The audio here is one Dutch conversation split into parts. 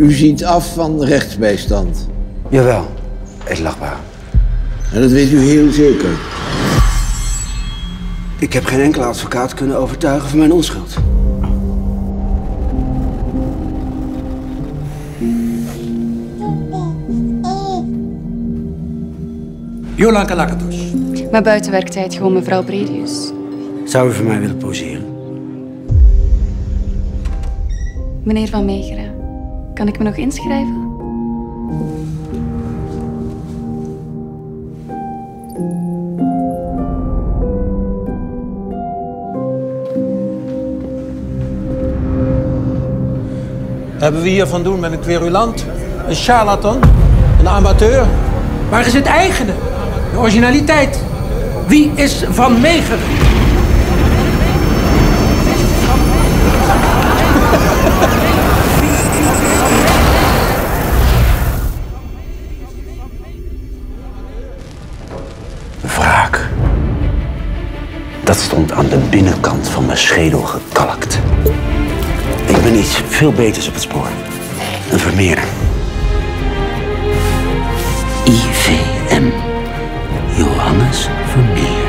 U ziet af van rechtsbijstand. Jawel, edelachtbaar. En dat weet u heel zeker. Ik heb geen enkele advocaat kunnen overtuigen van mijn onschuld. Jolanka Lakatos. Maar buiten werktijd gewoon mevrouw Bredius. Zou u voor mij willen poseren? Meneer Van Meegeren, kan ik me nog inschrijven? Hebben we hier van doen met een querulant? Een charlatan? Een amateur? Waar is het eigene? De originaliteit? Wie is Van Meegeren? Stond aan de binnenkant van mijn schedel gekalkt. Ik ben iets veel beters op het spoor. Een Vermeer. IVM. Johannes Vermeer.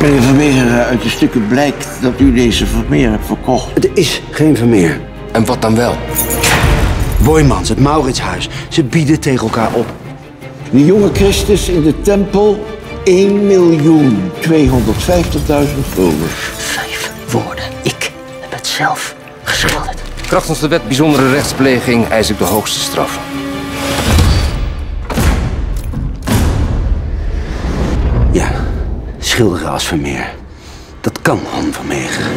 Meneer Vermeer, uit de stukken blijkt dat u deze Vermeer hebt verkocht. Er is geen Vermeer. En wat dan wel? Boymans, het Mauritshuis. Ze bieden tegen elkaar op. De jonge Christus in de tempel 1 miljoen 250.000 gulden. Vijf woorden. Ik heb het zelf geschilderd. Krachtens de wet bijzondere rechtspleging eis ik de hoogste straf. Ja, schilderen als Vermeer. Dat kan Han van Meegeren.